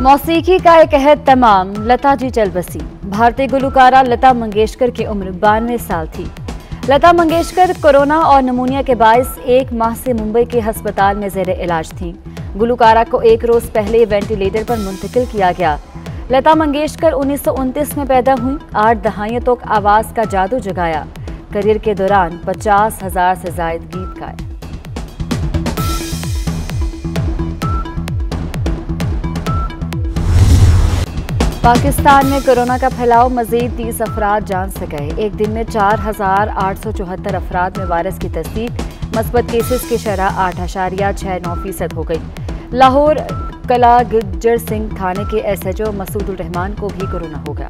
मौसीकी का एक अहद तमाम, लता जी चल बसी भारतीय गुलकारा लता मंगेशकर की उम्र बानवे साल थी। लता मंगेशकर कोरोना और नमूनिया के बायस एक माह से मुंबई के अस्पताल में जेर इलाज थी। गुलकारा को एक रोज पहले वेंटिलेटर पर मुंतकिल किया गया। लता मंगेशकर उन्नीस सौ उनतीस में पैदा हुई, आठ दहाइयों तक तो आवाज़ का जादू जगाया। करियर के दौरान पचास हज़ार से जायद गीत गाए। पाकिस्तान में कोरोना का फैलाव, मजीद तीस अफराद जान से गए एक दिन में चार हज़ार आठ सौ चौहत्तर अफराद में वायरस की तस्दीक, मस्बत केसेस की शरह आठ अशारिया छः नौ फ़ीसद हो गई। लाहौर कला गुज्जर सिंह थाने के S H O Masood Rehman को भी कोरोना हो गया।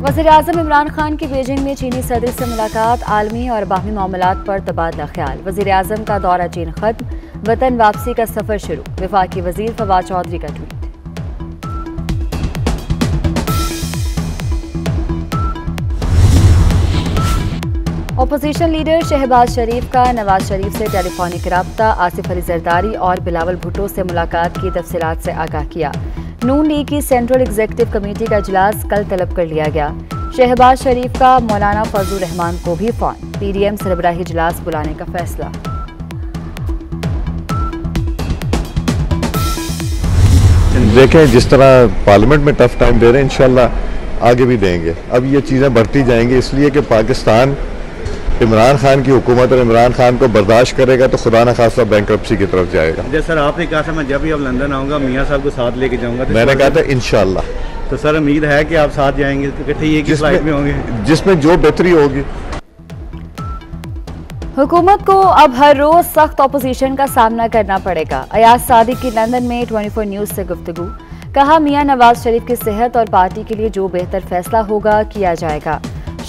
वज़ीर अजम इमरान खान की बीजिंग में चीनी सदर से मुलाकात, आलमी और बाहमी मामला पर तबादला ख्याल। वज़ीर अजम का दौरा चीन खत्म वतन वापसी का सफ़र शुरू। विफाकी वज़ीर फवाद चौधरी का tweet. Opposition leader Shehbaz Sharif का नवाज़ शरीफ से टेलीफोनिक रबता। आसिफ अली जरदारी और बिलावल भुट्टो से मुलाकात की तफसीत से आगाह किया। नून लीग की सेंट्रल एग्जीक्यूटिव कमेटी का इजलास कल तलब कर लिया गया। शहबाज शरीफ का मौलाना फजल रहमान को भी फ़ोन पीडीएम सरबराही इजलास बुलाने का फैसला। देखें जिस तरह पार्लियामेंट में टफ टाइम दे रहे हैं इंशाल्लाह आगे भी देंगे। अब ये चीज़ें बढ़ती जाएँगी इसलिए कि पाकिस्तान इमरान खान की हुकूमत और इमरान खान को बर्दाश्त करेगा तो खुदा न खासा बैंक की तरफ़ जाएगा। जैसे सर आपने कहा था मैं जब भी अब लंदन आऊँगा मियाँ साहब को साथ लेके जाऊँगा तो मैंने कहा था इनशाला तो सर उम्मीद है कि आप साथ जाएँगे तो इकट्ठे ये किसमें होंगे। जिसमें जो बेहतरी होगी हुकूमत को अब हर रोज सख्त अपोजिशन का सामना करना पड़ेगा। अयाज सादिक की लंदन में 24 न्यूज़ से गुफ्तगु। कहा मियाँ नवाज़ शरीफ की सेहत और पार्टी के लिए जो बेहतर फैसला होगा किया जाएगा।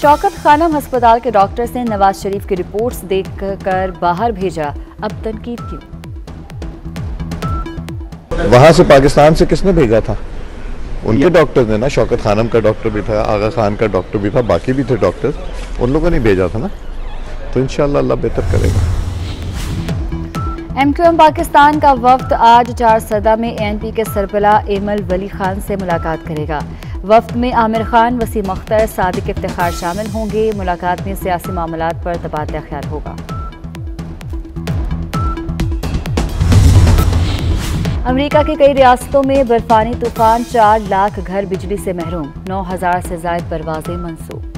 शौकत खानम अस्पताल के डॉक्टर्स ने नवाज़ शरीफ की रिपोर्ट्स देखकर बाहर भेजा। अब तनकीद की। वहाँ से पाकिस्तान से किसने भेजा था? उनके डॉक्टर ने ना शौकत खानम का डॉक्टर भी था आगा खान का डॉक्टर भी था बाकी भी थे डॉक्टर्स उन लोगों ने भेजा था ना? तो इन अल्लाह बेहतर करेगा। एम क्यू एम पाकिस्तान का वफ्त आज चार सदा में एन पी के सरबला एमल वली खान से मुलाकात करेगा। वफ्त में आमिर खान, वसीम अख्तर, सदक इफ्तार शामिल होंगे। मुलाकात में सियासी मामला पर तबादला ख्याल होगा। अमेरिका की कई रियासतों में बर्फानी तूफ़ान, चार लाख घर बिजली से महरूम। नौ हज़ार से जायद परवाजें मनसूख